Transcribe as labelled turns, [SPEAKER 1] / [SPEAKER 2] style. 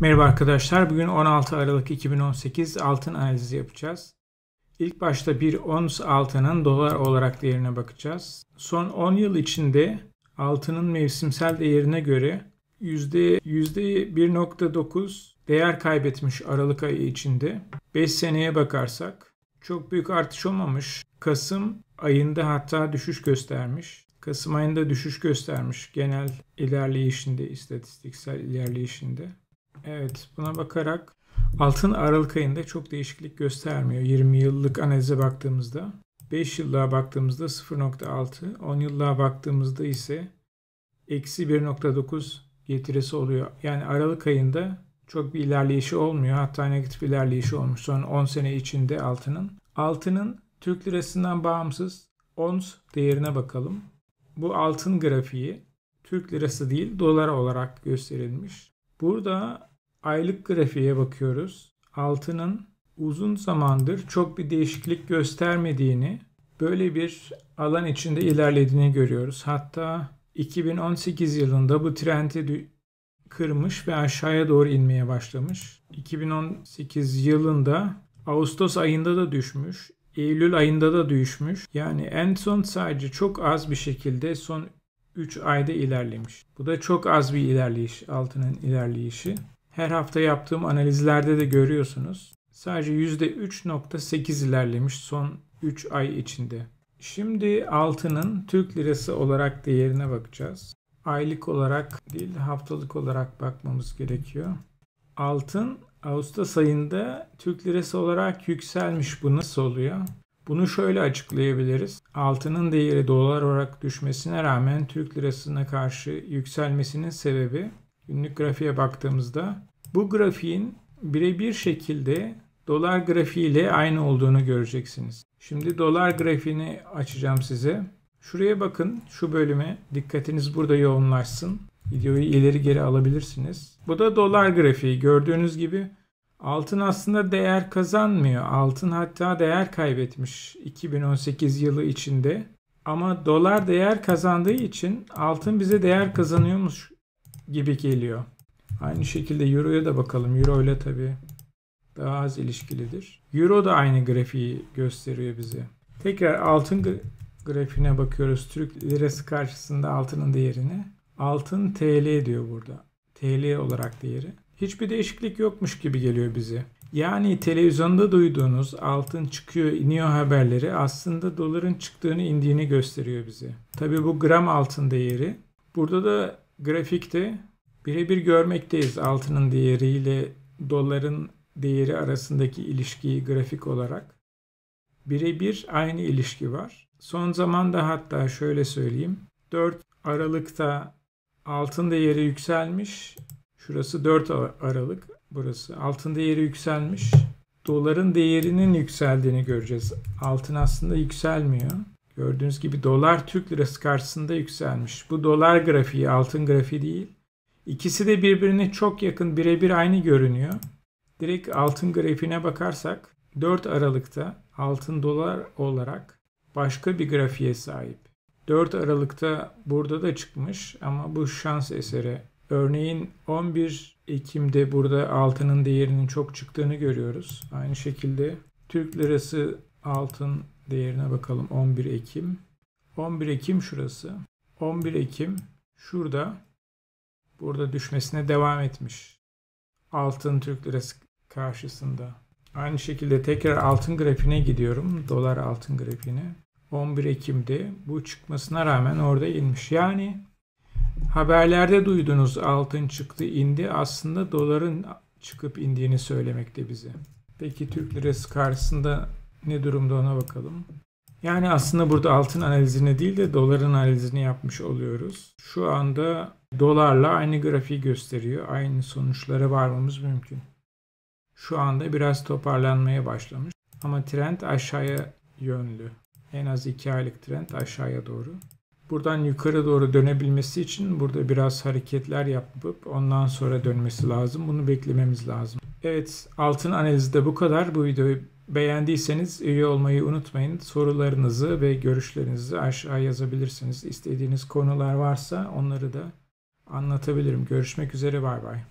[SPEAKER 1] Merhaba arkadaşlar. Bugün 16 Aralık 2018 altın analizi yapacağız. İlk başta bir ons altının dolar olarak değerine bakacağız. Son 10 yıl içinde altının mevsimsel değerine göre %1.9 değer kaybetmiş Aralık ayı içinde. 5 seneye bakarsak çok büyük artış olmamış. Kasım ayında hatta düşüş göstermiş. Kasım ayında düşüş göstermiş genel ilerleyişinde, istatistiksel ilerleyişinde. Evet buna bakarak altın Aralık ayında çok değişiklik göstermiyor. 20 yıllık analize baktığımızda 5 yıllığa baktığımızda 0.6, 10 yıllığa baktığımızda ise eksi 1.9 getirisi oluyor. Yani Aralık ayında çok bir ilerleyişi olmuyor. Hatta negatif ilerleyişi olmuş son 10 sene içinde altının. Altının Türk lirasından bağımsız ons değerine bakalım. Bu altın grafiği Türk lirası değil dolar olarak gösterilmiş. Burada aylık grafiğe bakıyoruz. Altının uzun zamandır çok bir değişiklik göstermediğini, böyle bir alan içinde ilerlediğini görüyoruz. Hatta 2018 yılında bu trendi kırmış ve aşağıya doğru inmeye başlamış. 2018 yılında Ağustos ayında da düşmüş. Eylül ayında da düşmüş. Yani en son sadece çok az bir şekilde son 3 ayda ilerlemiş. Bu da çok az bir ilerleyiş, altının ilerleyişi. Her hafta yaptığım analizlerde de görüyorsunuz. Sadece %3.8 ilerlemiş son 3 ay içinde. Şimdi altının Türk lirası olarak değerine bakacağız. Aylık olarak değil haftalık olarak bakmamız gerekiyor. Altın Ağustos ayında Türk lirası olarak yükselmiş. Bu nasıl oluyor? Bunu şöyle açıklayabiliriz. Altının değeri dolar olarak düşmesine rağmen Türk lirasına karşı yükselmesinin sebebi günlük grafiğe baktığımızda bu grafiğin birebir şekilde dolar grafiğiyle aynı olduğunu göreceksiniz. Şimdi dolar grafiğini açacağım size. Şuraya bakın şu bölüme dikkatiniz burada yoğunlaşsın. Videoyu ileri geri alabilirsiniz. Bu da dolar grafiği. Gördüğünüz gibi altın aslında değer kazanmıyor. Altın hatta değer kaybetmiş 2018 yılı içinde. Ama dolar değer kazandığı için altın bize değer kazanıyormuş gibi geliyor. Aynı şekilde Euro'ya da bakalım. Euro ile tabi daha az ilişkilidir. Euro da aynı grafiği gösteriyor bize. Tekrar altın grafiğine bakıyoruz. Türk lirası karşısında altının değerini. Altın TL diyor burada. TL olarak değeri. Hiçbir değişiklik yokmuş gibi geliyor bize. Yani televizyonda duyduğunuz altın çıkıyor iniyor haberleri aslında doların çıktığını indiğini gösteriyor bize. Tabi bu gram altın değeri. Burada da grafikte birebir görmekteyiz altının değeriyle doların değeri arasındaki ilişkiyi grafik olarak. Birebir aynı ilişki var. Son zamanda hatta şöyle söyleyeyim. 4 Aralık'ta altın değeri yükselmiş. Şurası 4 Aralık. Burası. Altın değeri yükselmiş. Doların değerinin yükseldiğini göreceğiz. Altın aslında yükselmiyor. Gördüğünüz gibi dolar Türk lirası karşısında yükselmiş. Bu dolar grafiği, altın grafiği değil. İkisi de birbirine çok yakın, birebir aynı görünüyor. Direkt altın grafiğine bakarsak 4 Aralık'ta altın dolar olarak başka bir grafiğe sahip. 4 Aralık'ta burada da çıkmış ama bu şans eseri. Örneğin 11 Ekim'de burada altının değerinin çok çıktığını görüyoruz. Aynı şekilde Türk lirası altın değerine bakalım 11 Ekim. 11 Ekim şurası. 11 Ekim şurada burada düşmesine devam etmiş. Altın Türk lirası karşısında. Aynı şekilde tekrar altın grafiğine gidiyorum. Dolar altın grafiğine. 11 Ekim'de bu çıkmasına rağmen orada inmiş. Yani haberlerde duyduğunuz altın çıktı indi aslında doların çıkıp indiğini söylemekte bize. Peki Türk lirası karşısında ne durumda ona bakalım. Yani aslında burada altın analizini değil de doların analizini yapmış oluyoruz. Şu anda dolarla aynı grafiği gösteriyor. Aynı sonuçlara varmamız mümkün. Şu anda biraz toparlanmaya başlamış. Ama trend aşağıya yönlü. En az 2 aylık trend aşağıya doğru. Buradan yukarı doğru dönebilmesi için burada biraz hareketler yapıp ondan sonra dönmesi lazım. Bunu beklememiz lazım. Evet altın analizi de bu kadar. Bu videoyu beğendiyseniz üye olmayı unutmayın. Sorularınızı ve görüşlerinizi aşağı yazabilirsiniz. İstediğiniz konular varsa onları da anlatabilirim. Görüşmek üzere bay bay.